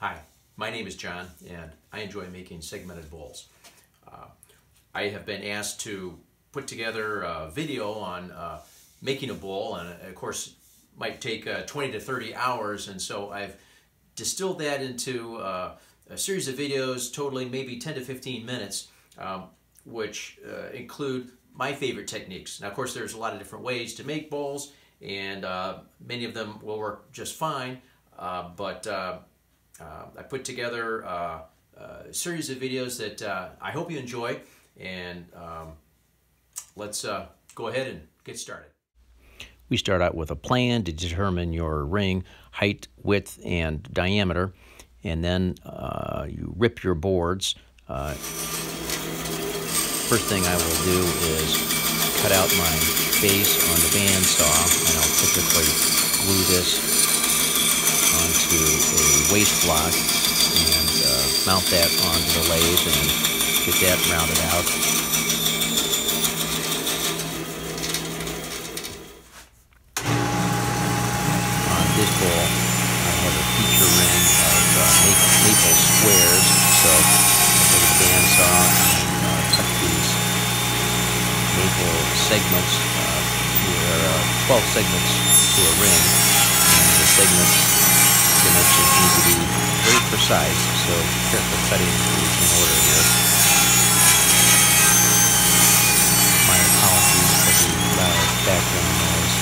Hi, my name is Jon, and I enjoy making segmented bowls. Uh, I have been asked to put together a video on uh, making a bowl, and of course, might take uh, 20 to 30 hours, and so I've distilled that into uh, a series of videos totaling maybe 10 to 15 minutes, um, which uh, include my favorite techniques. Now, of course, there's a lot of different ways to make bowls, and uh, many of them will work just fine, but uh, I put together uh, a series of videos that uh, I hope you enjoy, and um, let's go ahead and get started. We start out with a plan to determine your ring height, width, and diameter, and then uh, you rip your boards. Uh, first thing I will do is cut out my base on the bandsaw, and I'll typically glue this onto a waste block and uh, mount that onto the lathe and get that rounded out. On this bowl, I have a feature ring of uh, maple squares, so I take a bandsaw and uh, cut these maple segments. Uh, are uh, 12 segments to a ring, and the segments dimensions need to be very precise, so careful cutting is in order here. My apologies for the loud background noise.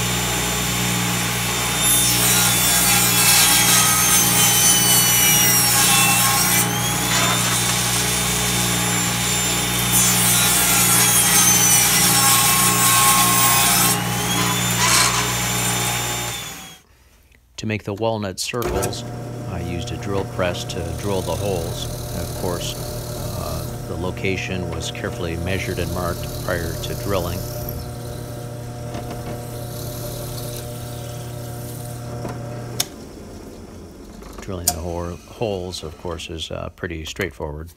To make the walnut circles, I used a drill press to drill the holes. And of course, uh, the location was carefully measured and marked prior to drilling. Drilling the holes, of course, is uh, pretty straightforward.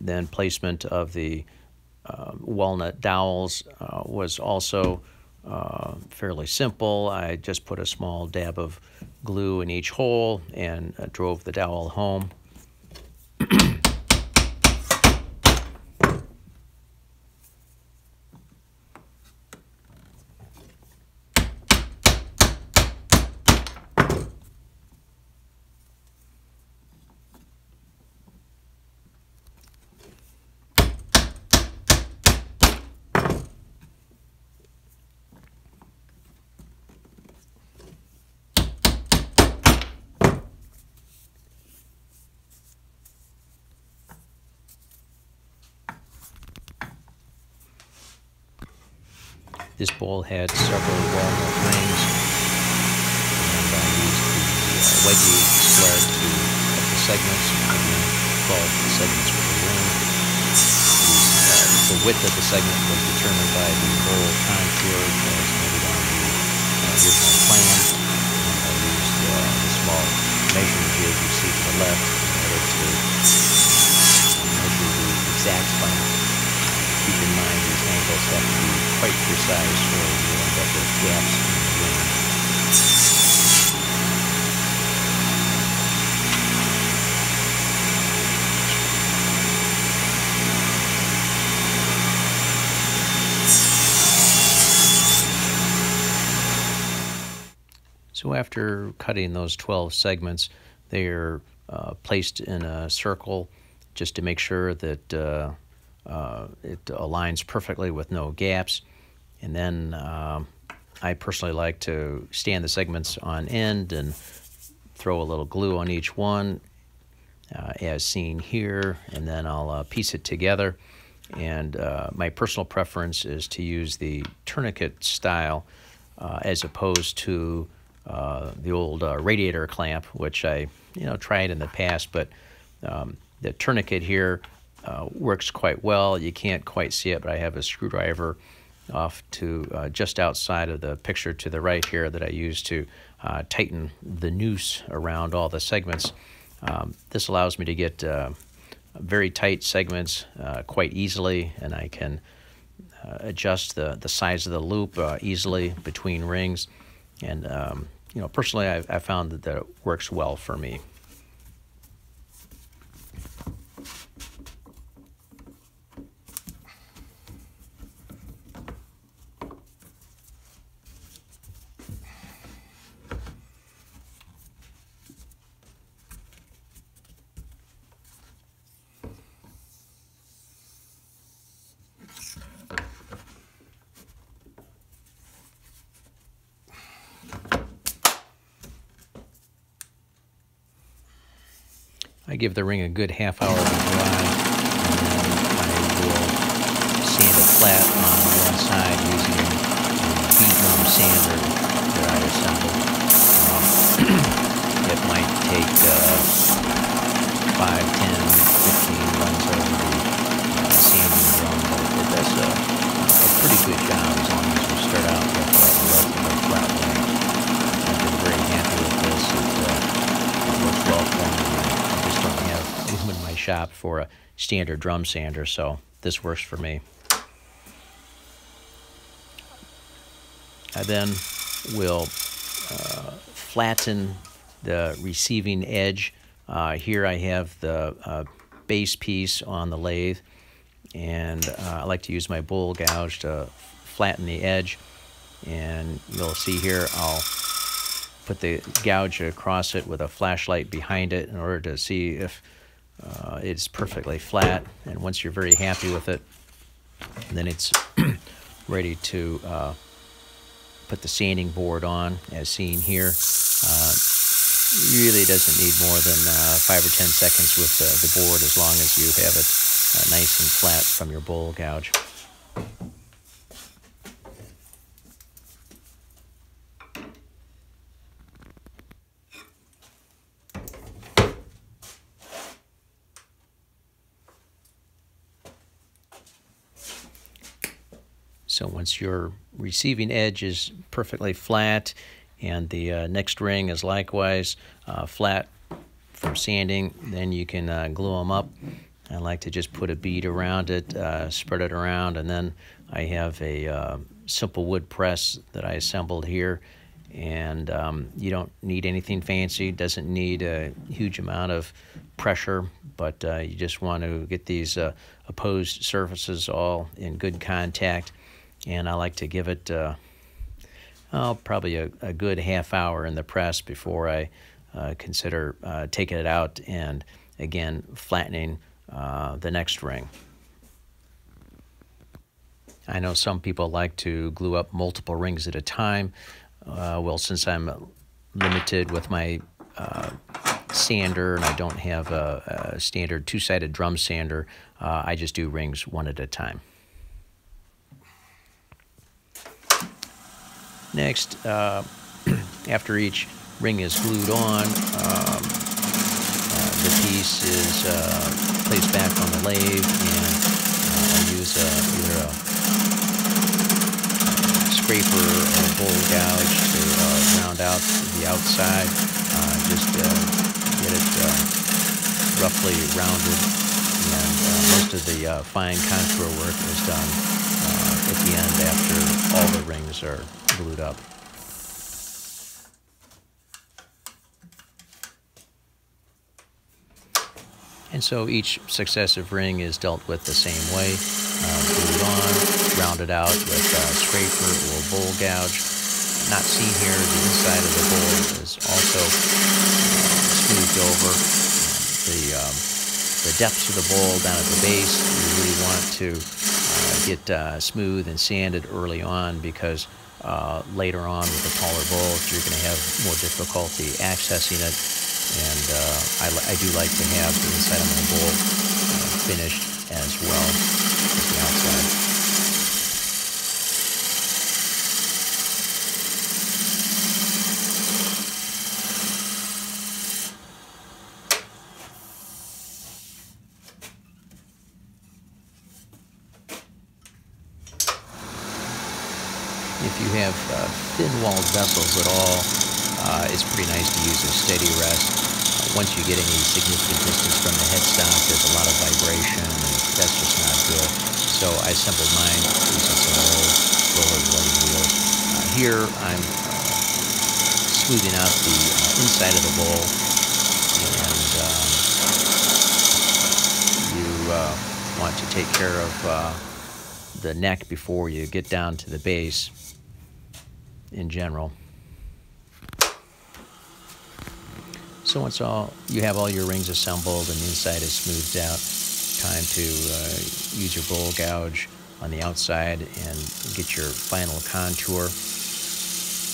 Then placement of the uh, walnut dowels uh, was also uh, fairly simple. I just put a small dab of glue in each hole and uh, drove the dowel home. This bowl had several walnut rings, and I used the uh, sled to cut the segments, and then 12 segments with the ring. The, uh, the width of the segment was determined by the bowl contour as noted on the uh, original plan, and I used uh, the small measuring jig you see to the left have to be quite precise or you end up with gaps in the. So after cutting those 12 segments, they are uh, placed in a circle just to make sure that uh, uh, it aligns perfectly with no gaps. And then uh, I personally like to stand the segments on end and throw a little glue on each one uh, as seen here. And then I'll uh, piece it together. And uh, my personal preference is to use the tourniquet style uh, as opposed to the old radiator clamp, which I you know tried in the past, but um, the tourniquet here uh, works quite well. You can't quite see it, but I have a screwdriver off to uh, just outside of the picture to the right here that I use to uh, tighten the noose around all the segments. Um, this allows me to get uh, very tight segments uh, quite easily, and I can uh, adjust the, the size of the loop easily between rings. And um, you know, personally, I've, I found that, that it works well for me. Give the ring a good half hour to dry, and then I will sand it flat on one side using a bead drum sander that I assembled. Um, it might take uh, 5, 10, 15 runs over the uh, sanding drum, but does a, a pretty good job as long as you start out with a relatively flat ring. I've been very happy with this. It, uh, it works well for me. I just don't have room in my shop for a standard drum sander, so this works for me. I then will uh, flatten the receiving edge. Uh, here I have the uh, base piece on the lathe, and uh, I like to use my bowl gouge to flatten the edge. And you'll see here I'll put the gouge across it with a flashlight behind it in order to see if uh, it's perfectly flat. And once you're very happy with it, then it's ready to uh, put the sanding board on as seen here. Uh, really doesn't need more than uh, five or ten seconds with the, the board as long as you have it uh, nice and flat from your bowl gouge. So once your receiving edge is perfectly flat and the uh, next ring is likewise uh, flat from sanding, then you can uh, glue them up. I like to just put a bead around it, uh, spread it around, and then I have a uh, simple wood press that I assembled here. And um, you don't need anything fancy, doesn't need a huge amount of pressure, but uh, you just want to get these opposed surfaces all in good contact and I like to give it uh, oh, probably a, a, good half hour in the press before I uh, consider uh, taking it out and again flattening uh, the next ring. I know some people like to glue up multiple rings at a time. Uh, well, since I'm limited with my uh, sander and I don't have a, a standard two-sided drum sander, I just do rings one at a time. Next, uh, after each ring is glued on, um, uh, the piece is uh, placed back on the lathe and uh, I use a, either a scraper or a bowl gouge to uh, round out the outside. Uh, just get it roughly rounded and most of the fine contour work is done at the end after rings are glued up. And so each successive ring is dealt with the same way, uh, glued on, rounded out with a scraper or bowl gouge. Not seen here, the inside of the bowl is also uh, smoothed over. The, um, the depths of the bowl down at the base, you really want to get uh, smooth and sanded early on because uh, later on with the taller bowls, you're going to have more difficulty accessing it. And uh, I, I, do like to have the inside of my bowl uh, finished as well as the outside. If you have uh, thin-walled vessels at all, uh, it's pretty nice to use a steady rest. Uh, once you get any significant distance from the headstock, there's a lot of vibration, and that's just not good. So I assembled mine using some old roller blade wheels. Uh, here I'm uh, smoothing out the uh, inside of the bowl, and um, you want to take care of the neck before you get down to the base in general. So once all you have all your rings assembled and the inside is smoothed out, time to uh, use your bowl gouge on the outside and get your final contour.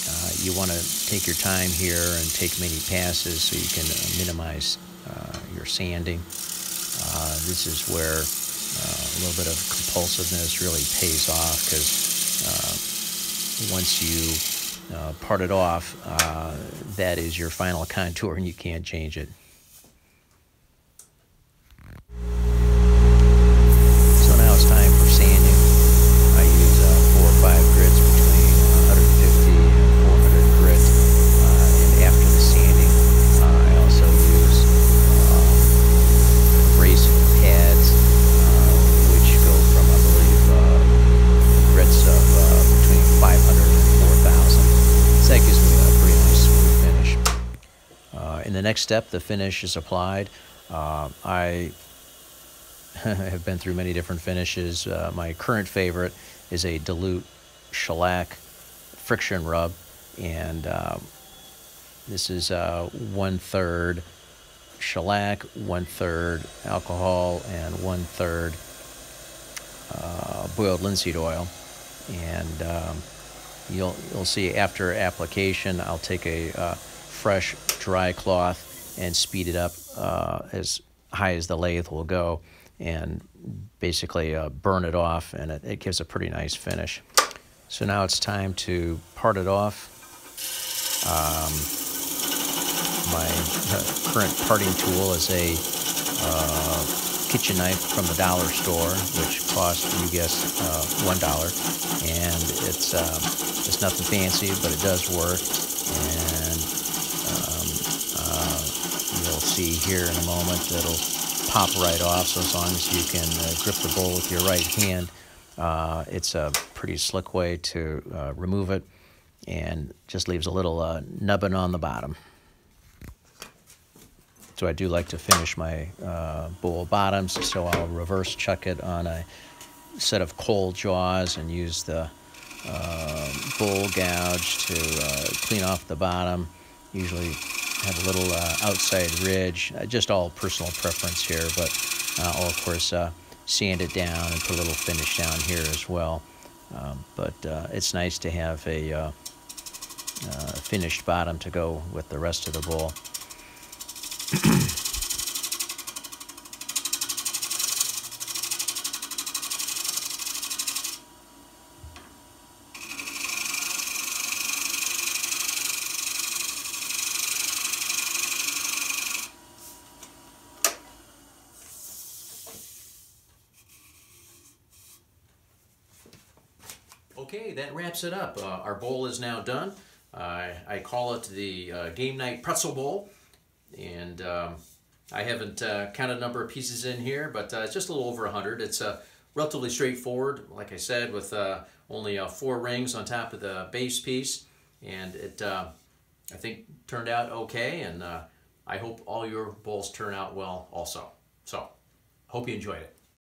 Uh, you want to take your time here and take many passes so you can uh, minimize uh, your sanding. Uh, this is where uh, a little bit of compulsiveness really pays off because once you uh, part it off, uh, that is your final contour and you can't change it. In the next step, the finish is applied. Uh, I have been through many different finishes. Uh, my current favorite is a dilute shellac friction rub, and uh, this is uh, one third shellac, one third alcohol, and one third uh, boiled linseed oil. And um, you'll you'll see after application, I'll take a uh, fresh dry cloth and speed it up uh, as high as the lathe will go and basically uh, burn it off and it, it, gives a pretty nice finish. So now it's time to part it off. Um, my uh, current parting tool is a uh, kitchen knife from the dollar store, which costs, you guess, uh, one dollar, and it's um, it's nothing fancy, but it does work. And um, uh, you'll see here in a moment that it'll pop right off. So as long as you can uh, grip the bowl with your right hand, uh, it's a pretty slick way to uh, remove it and just leaves a little uh, nubbin on the bottom. So I do like to finish my uh, bowl bottoms, so I'll reverse chuck it on a set of Cole jaws and use the uh, bowl gouge to clean off the bottom. Usually have a little uh, outside ridge, uh, just all personal preference here, but uh, I'll of course uh, sand it down and put a little finish down here as well. Um, but uh, it's nice to have a finished bottom to go with the rest of the bowl. Okay, that wraps it up. Uh, our bowl is now done. Uh, I call it the uh, Game Night Pretzel Bowl. And um, I haven't uh, counted a number of pieces in here, but uh, it's just a little over 100. It's uh, relatively straightforward, like I said, with only four rings on top of the base piece. And it, I think, turned out okay. And I hope all your bowls turn out well also. So, hope you enjoyed it.